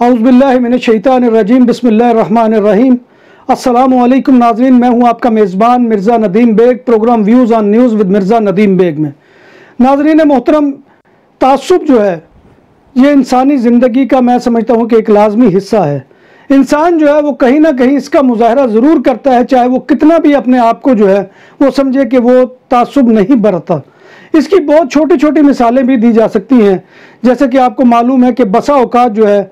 اعوذ باللہ من الشیطان الرجیم، بسم اللہ الرحمن الرحیم۔ السلام علیکم ناظرین، میں ہوں آپ کا میزبان Mirza Nadeem Baig, program views on news with Mirza Nadeem Baig میں۔ ناظرین محترم، تعصب جو ہے، یہ انسانی زندگی کا میں سمجھتا ہوں کہ ایک لازمی حصہ ہے۔ انسان جو ہے، وہ کہیں نہ کہیں اس کا مظاہرہ ضرور کرتا ہے، چاہے وہ کتنا بھی اپنے آپ کو جو ہے، وہ سمجھے کہ وہ تعصب نہیں برتا اس کی بہت چھوٹی چھوٹی مثالیں بھی دی جا سکتی ہیں۔ جیسے کہ آپ کو معلوم ہے کہ بسا اوقات جو ہے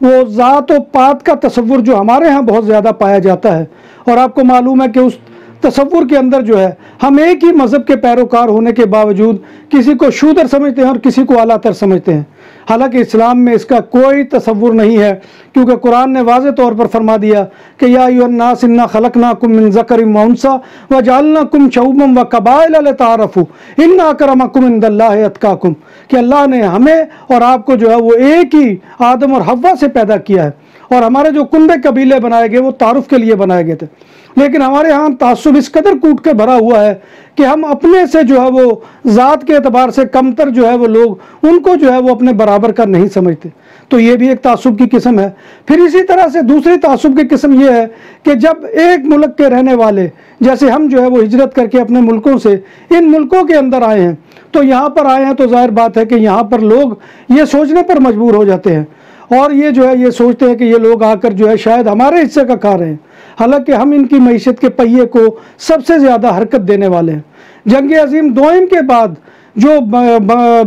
وہ ذات و پات کا تصور جو ہمارے ہاں بہت زیادہ پایا جاتا ہے۔ اور آپ کو معلوم ہے کہ اس تصور کے اندر جو ہے، ہم ایک ہی مذہب کے پیروکار ہونے کے باوجود کسی کو شودر سمجھتے ہیں اور کسی کو اعلیٰ تر سمجھتے ہیں۔ حالانکہ اسلام میں اس کا کوئی تصور نہیں ہے، کیونکہ قرآن نے واضح طور پر فرما دیا کہ یا الناس انا خلقناکم من ذکر و انسا و جعلناکم شعوبا و قبائل لتعارفوا ان اکرمکم عند اللہ اتقاکم، کہ اللہ نے ہمیں اور آپ کو جو ہے وہ ایک ہی آدم اور حوا سے پیدا کیا ہے۔ اور ہمارے جو کنبے قبیلے بنائے گئے وہ تعارف کے لیے بنائے گئے تھے۔ لیکن ہمارے ہاں تعصب اس قدر کوٹ کے بھرا ہوا ہے کہ ہم اپنے سے جو ہے وہ ذات کے اعتبار سے کمتر جو ہے وہ لوگ ان کو جو ہے وہ اپنے برابر کا نہیں سمجھتے۔ تو یہ بھی ایک تعصب کی قسم ہے۔ پھر اسی طرح سے دوسری تعصب کی قسم یہ ہے کہ جب ایک ملک کے رہنے والے جیسے ہم جو ہے وہ ہجرت کر کے اپنے ملکوں سے ان ملکوں کے اندر آئے ہیں تو یہاں پر آئے ہیں تو ظاہر بات ہے کہ یہاں پر لوگ یہ سوچنے پر مجبور ہو جاتے ہیں۔ اور یہ جو ہے، یہ سوچتے ہیں کہ یہ لوگ آ کر جو ہے شاید ہمارے حصے کا کھا رہے ہیں۔ حالانکہ ہم ان کی معیشت کے پہیے کو سب سے زیادہ حرکت دینے والے ہیں۔ جنگ عظیم دوئم کے بعد جو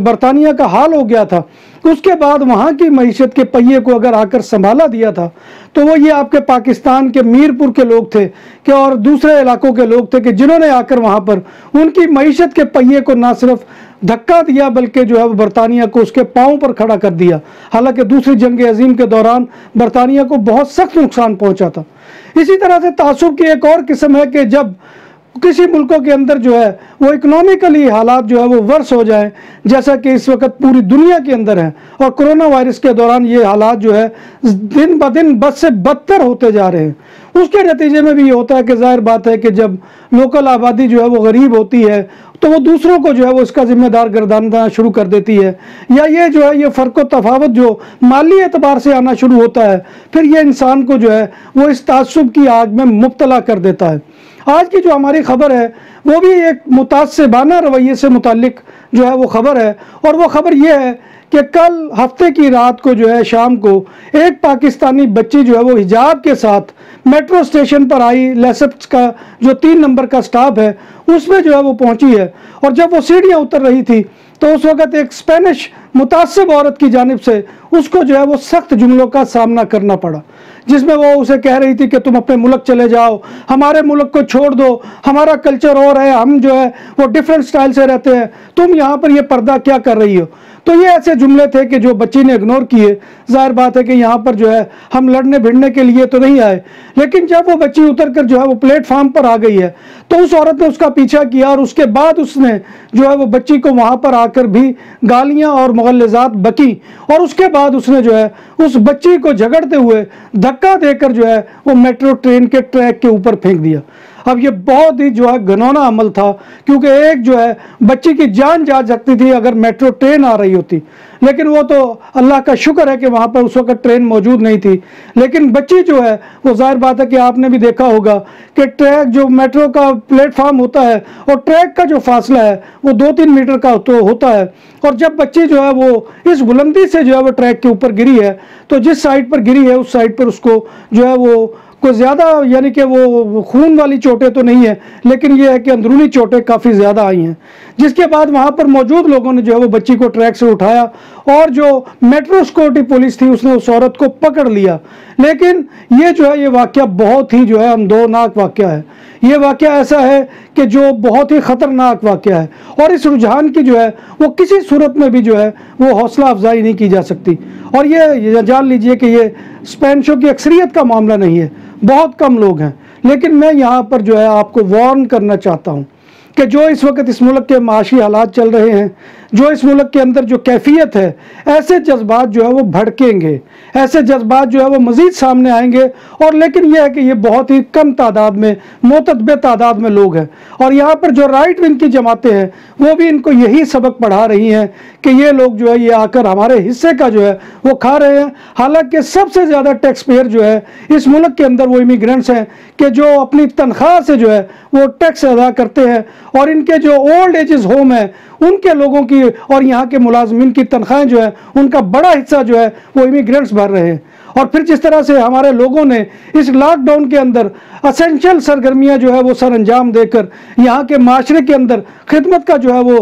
برطانیہ کا حال ہو گیا تھا، اس کے بعد وہاں کی معیشت کے پہیے کو اگر آ کر سنبھالا دیا تھا، تو وہ یہ آپ کے پاکستان کے میرپور کے لوگ تھے، کہ اور دوسرے علاقوں کے لوگ تھے کہ جنہوں نے آ کر وہاں پر ان کی معیشت کے پہیے کو نہ صرف دھکا دیا، بلکہ جو ہے برطانیہ کو اس کے پاؤں پر کھڑا کر دیا۔ حالانکہ دوسری جنگ عظیم کے دوران برطانیہ کو بہت سخت نقصان پہنچا تھا۔ اسی طرح سے تعصب کی ایک اور قسم ہے کہ جب کسی ملکوں کے اندر جو ہے وہ اکنامیکلی حالات جو ہے وہ ورس ہو جائیں، جیسا کہ اس وقت پوری دنیا کے اندر ہیں اور کرونا وائرس کے دوران یہ حالات جو ہے دن بدن بد سے بدتر ہوتے جا رہے ہیں۔ اس کے نتیجے میں بھی یہ ہوتا ہے کہ ظاہر بات ہے کہ جب لوکل آبادی جو ہے وہ غریب ہوتی ہے، تو وہ دوسروں کو جو ہے وہ اس کا ذمہ دار گرداننا شروع کر دیتی ہے۔ یا یہ جو ہے یہ فرق و تفاوت جو مالی اعتبار سے آنا شروع ہوتا ہے، پھر یہ انسان کو جو ہے وہ اس تعصب کی آگ میں مبتلا کر دیتا ہے۔ آج کی جو ہماری خبر ہے، وہ بھی ایک متاثبانہ رویے سے متعلق جو ہے، وہ خبر ہے۔ اور وہ خبر یہ ہے کہ کل ہفتے کی رات کو جو ہے، شام کو ایک پاکستانی بچی جو ہے، وہ حجاب کے ساتھ میٹرو سٹیشن پر آئی۔ لیسپس کا جو تین نمبر کا سٹاپ ہے، اس میں جو ہے، وہ پہنچی ہے۔ اور جب وہ سیڑھیاں اتر رہی تھی تو اس وقت ایک سپینش متاثب عورت کی جانب سے اس کو جو ہے وہ سخت جملوں کا سامنا کرنا پڑا، جس میں وہ اسے کہہ رہی تھی کہ تم اپنے ملک چلے جاؤ، ہمارے ملک کو چھوڑ دو، ہمارا کلچر اور ہے، ہم جو ہے وہ ڈیفرنٹ سٹائل سے رہتے ہیں، تم یہاں پر یہ پردہ کیا کر رہی ہو؟ تو یہ ایسے جملے تھے کہ جو بچی نے اگنور کیے۔ ظاہر بات ہے کہ یہاں پر جو ہے ہم لڑنے بھڑنے کے لیے تو نہیں آئے، لیکن جب وہ بچی اتر کر جو ہے وہ پلیٹ فارم پر آ گئی ہے، تو اس عورت نے اس کا پیچھا کیا اور اس کے بعد اس نے جو ہے وہ بچی کو وہاں پر آ کر بھی گالیاں اور مغلزات بکی اور اس کے بعد اس نے جو ہے اس بچی کو جھگڑتے ہوئے دھکا دے کر جو ہے وہ میٹرو ٹرین کے ٹریک کے اوپر پھینک دیا۔ اب یہ بہت ہی جو ہے گنونا عمل تھا، کیونکہ ایک جو ہے بچی کی جان جا سکتی تھی اگر میٹرو ٹرین آ رہی ہوتی۔ لیکن وہ تو اللہ کا شکر ہے کہ وہاں پر اس وقت ٹرین موجود نہیں تھی۔ لیکن بچی جو ہے، وہ ظاہر بات ہے کہ آپ نے بھی دیکھا ہوگا کہ ٹریک جو میٹرو کا پلیٹ فارم ہوتا ہے اور ٹریک کا جو فاصلہ ہے، وہ دو تین میٹر کا تو ہوتا ہے۔ اور جب بچی جو ہے، وہ اس بلندی سے جو ہے، وہ ٹریک کے اوپر گری ہے، تو جس سائڈ پر گری ہے، اس سائڈ پر اس کو جو ہے، وہ کوئی زیادہ یعنی کہ وہ خون والی چوٹیں تو نہیں ہیں، لیکن یہ ہے کہ اندرونی چوٹیں کافی زیادہ آئی ہیں۔ جس کے بعد وہاں پر موجود لوگوں نے جو ہے وہ بچی کو ٹریک سے اٹھایا اور جو میٹرو سکورٹی پولیس تھی، اس نے اس عورت کو پکڑ لیا۔ لیکن یہ جو ہے، یہ واقعہ بہت ہی جو ہے اندوناک واقعہ ہے۔ یہ واقعہ ایسا ہے کہ جو بہت ہی خطرناک واقعہ ہے اور اس رجحان کی جو ہے وہ کسی صورت میں بھی جو ہے وہ حوصلہ افزائی نہیں کی جا سکتی۔ اور یہ جان لیجیے کہ یہ اسپینشوں کی اکثریت کا معاملہ نہیں ہے، بہت کم لوگ ہیں۔ لیکن میں یہاں پر جو ہے آپ کو وارن کرنا چاہتا ہوں۔ کہ جو اس وقت اس ملک کے معاشی حالات چل رہے ہیں، جو اس ملک کے اندر جو کیفیت ہے، ایسے جذبات جو ہے وہ بھڑکیں گے، ایسے جذبات جو ہے وہ مزید سامنے آئیں گے۔ اور لیکن یہ ہے کہ یہ بہت ہی کم تعداد میں معتدب تعداد میں لوگ ہیں۔ اور یہاں پر جو رائٹ ونگ کی جماعتیں ہیں، وہ بھی ان کو یہی سبق پڑھا رہی ہیں کہ یہ لوگ جو ہے، یہ آ کر ہمارے حصے کا جو ہے، وہ کھا رہے ہیں۔ حالانکہ سب سے زیادہ ٹیکس پیئر جو ہے، اس ملک کے اندر وہ امیگرینٹس ہیں کہ جو اپنی تنخواہ سے جو ہے، وہ ٹیکس ادا کرتے ہیں۔ اور ان کے جو اولڈ ایجز ہوم ہیں، ان کے لوگوں کی اور یہاں کے ملازمین کی تنخواہیں جو ہے ان کا بڑا حصہ جو ہے، وہ امیگرینٹس بھر رہے ہیں۔ اور پھر جس طرح سے ہمارے لوگوں نے اس لاک ڈاؤن کے اندر اسینشل سرگرمیاں جو ہے وہ سر انجام دے کر یہاں کے معاشرے کے اندر خدمت کا جو ہے، وہ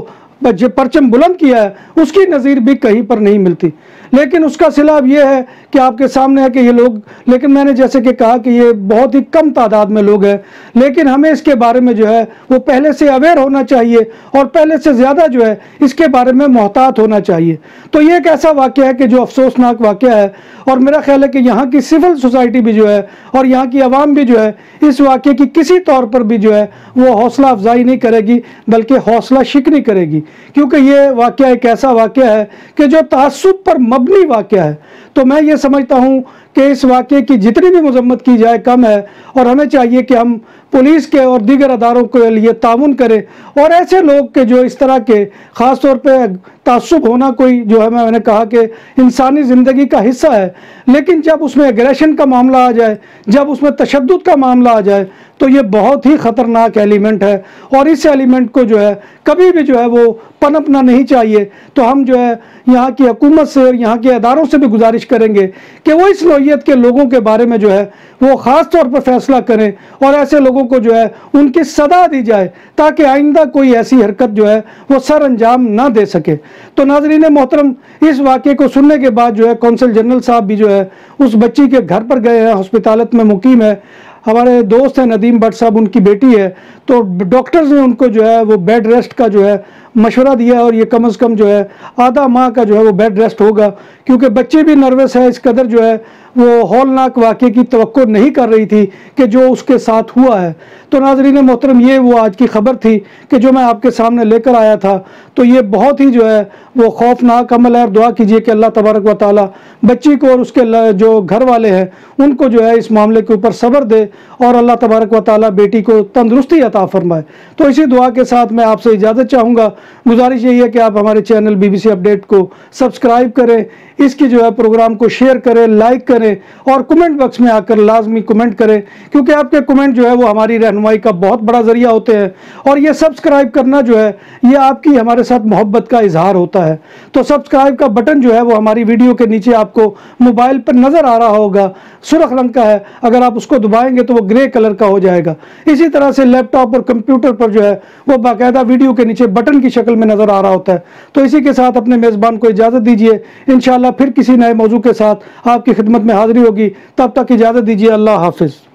پرچم بلند کیا ہے، اس کی نظیر بھی کہیں پر نہیں ملتی۔ لیکن اس کا سلاب یہ ہے کہ آپ کے سامنے ہے کہ یہ لوگ، لیکن میں نے جیسے کہ کہا کہ یہ بہت ہی کم تعداد میں لوگ ہیں، لیکن ہمیں اس کے بارے میں جو ہے وہ پہلے سے اویئر ہونا چاہیے اور پہلے سے زیادہ جو ہے اس کے بارے میں محتاط ہونا چاہیے۔ تو یہ ایک ایسا واقعہ ہے کہ جو افسوسناک واقعہ ہے۔ اور میرا خیال ہے کہ یہاں کی سول سوسائٹی بھی جو ہے اور یہاں کی عوام بھی جو ہے اس واقعے کی کسی طور پر بھی جو ہے وہ حوصلہ افزائی نہیں کرے گی، بلکہ حوصلہ شکنی کرے گی۔ کیونکہ یہ واقعہ ایک ایسا واقعہ ہے کہ جو تعصب پر مبنی واقعہ ہے۔ تو میں یہ سمجھتا ہوں کہ اس واقعے کی جتنی بھی مذمت کی جائے کم ہے اور ہمیں چاہیے کہ ہم پولیس کے اور دیگر اداروں کے لیے تعاون کریں اور ایسے لوگ کے جو اس طرح کے خاص طور پہ تعصب ہونا کوئی جو ہے، میں نے کہا کہ انسانی زندگی کا حصہ ہے، لیکن جب اس میں اگریشن کا معاملہ آ جائے، جب اس میں تشدد کا معاملہ آ جائے تو یہ بہت ہی خطرناک ایلیمنٹ ہے اور اس ایلیمنٹ کو جو ہے کبھی بھی جو ہے وہ پنپنا نہیں چاہیے۔ تو ہم جو ہے یہاں کی حکومت سے اور یہاں کے اداروں سے بھی گزارش کریں گے کہ وہ اس نوعیت کے لوگوں کے بارے میں جو ہے وہ خاص طور پر فیصلہ کریں اور ایسے لوگوں کو جو ہے ان کی صدا دی جائے تاکہ آئندہ کوئی ایسی حرکت جو ہے وہ سر انجام نہ دے سکے۔ تو ناظرین محترم، اس واقعے کو سننے کے بعد جو ہے کونسل جنرل صاحب بھی جو ہے اس بچی کے گھر پر گئے ہیں، ہسپتالت میں مقیم ہے۔ ہمارے دوست ہیں ندیم بٹ صاحب، ان کی بیٹی ہے، تو ڈاکٹرز نے ان کو جو ہے وہ بیڈ ریسٹ کا جو ہے مشورہ دیا اور یہ کم از کم جو ہے آدھا ماہ کا جو ہے وہ بیڈ ریسٹ ہوگا، کیونکہ بچے بھی نروس ہے اس قدر جو ہے وہ ہولناک واقعے کی توقع نہیں کر رہی تھی کہ جو اس کے ساتھ ہوا ہے۔ تو ناظرین محترم، یہ وہ آج کی خبر تھی کہ جو میں آپ کے سامنے لے کر آیا تھا۔ تو یہ بہت ہی جو ہے وہ خوفناک عمل ہے۔ اور دعا کیجیے کہ اللہ تبارک و تعالی بچی کو اور اس کے جو گھر والے ہیں، ان کو جو ہے اس معاملے کے اوپر صبر دے اور اللہ تبارک و تعالی بیٹی کو تندرستی عطا فرمائے۔ تو اسی دعا کے ساتھ میں آپ سے اجازت چاہوں گا گزارش یہی ہے کہ آپ ہمارے channel B B C update کو سبسکرائب کریں، اس کی جو ہے پروگرام کو شیئر کریں، لائک کریں اور کمنٹ باکس میں آ کر لازمی کمنٹ کریں، کیونکہ آپ کے کمنٹ جو ہے وہ ہماری رہنمائی کا بہت بڑا ذریعہ ہوتے ہیں اور یہ سبسکرائب کرنا جو ہے، یہ آپ کی ہمارے ساتھ محبت کا اظہار ہوتا ہے۔ تو سبسکرائب کا بٹن جو ہے وہ ہماری ویڈیو کے نیچے آپ کو موبائل پر نظر آ رہا ہوگا۔ سرخ رنگ کا ہے، اگر آپ اس کو دبائیں گے تو وہ گرے کلر کا ہو جائے گا۔ اسی طرح سے لیپ ٹاپ اور کمپیوٹر پر جو ہے وہ باقاعدہ ویڈیو کے نیچے بٹن کی شکل میں نظر آ رہا ہوتا ہے۔ تو اسی کے ساتھ اپنے میزبان کو اجازت دیجیے انشاءاللہ پھر کسی نئے موضوع کے ساتھ آپ کی خدمت میں حاضری ہوگی۔ تب تک اجازت دیجیے اللہ حافظ۔